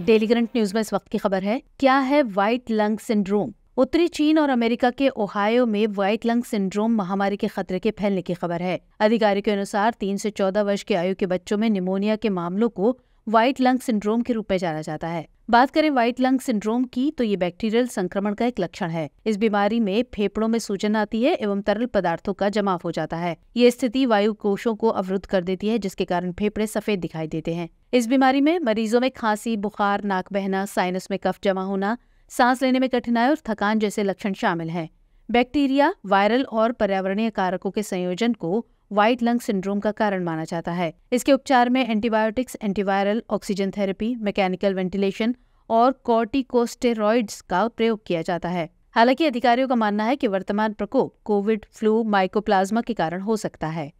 Daily current news में इस वक्त की खबर है, क्या है व्हाइट लंग सिंड्रोम? उत्तरी चीन और अमेरिका के ओहायो में व्हाइट लंग सिंड्रोम महामारी के खतरे के फैलने की खबर है। अधिकारी के अनुसार, तीन से चौदह वर्ष के आयु के बच्चों में निमोनिया के मामलों को व्हाइट लंग सिंड्रोम के रूप में जाना जाता है। बात करें व्हाइट लंग सिंड्रोम की तो ये बैक्टीरियल संक्रमण का एक लक्षण है। इस बीमारी में फेफड़ों में सूजन आती है एवं तरल पदार्थों का जमाव हो जाता है। ये स्थिति वायु कोशों को अवरुद्ध कर देती है, जिसके कारण फेफड़े सफ़ेद दिखाई देते हैं। इस बीमारी में मरीजों में खांसी, बुखार, नाक बहना साइनस में कफ जमा होना, सांस लेने में कठिनाई और थकान जैसे लक्षण शामिल हैं। बैक्टीरिया, वायरल और पर्यावरणीय कारकों के संयोजन को व्हाइट लंग सिंड्रोम का कारण माना जाता है। इसके उपचार में antibiotics, antiviral oxygen therapy, mechanical ventilation और कॉर्टिकोस्टेरॉइड्स का प्रयोग किया जाता है। हालाँकि अधिकारियों का मानना है कि वर्तमान प्रकोप कोविड, फ्लू, माइकोप्लाज्मा के कारण हो सकता है।